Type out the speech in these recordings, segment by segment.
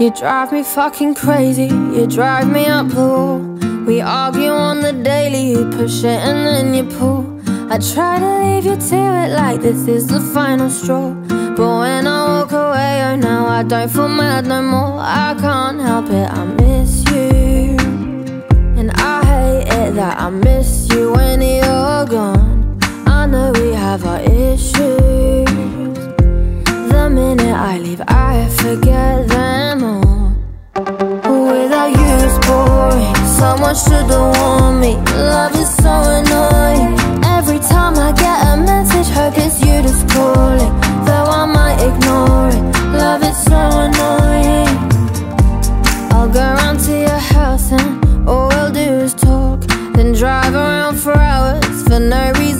You drive me fucking crazy, you drive me up the wall. We argue on the daily, you push it and then you pull. I try to leave you to it like this is the final straw. But when I walk away, oh now I don't feel mad no more. I can't help it, I miss you. And I hate it that I miss you when you're gone. I know we have our issues. Someone should've warned me. Love is so annoying. Every time I get a message, hope it's you just calling. Though I might ignore it. Love is so annoying. I'll go round to your house and all we'll do is talk. Then drive around for hours for no reason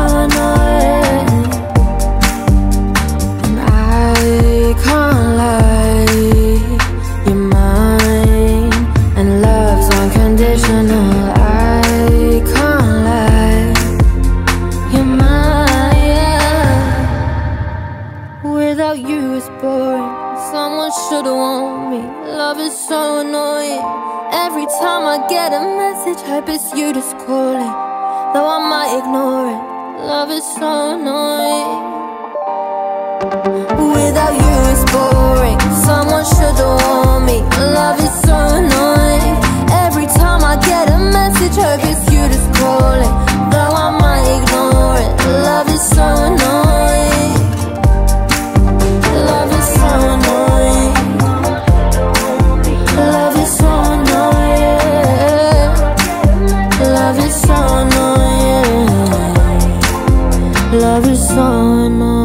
should've warned me. Love is so annoying. Every time I get a message, hope it's you just calling. Though I might ignore it. Love is so annoying. Without you, Love is so annoying.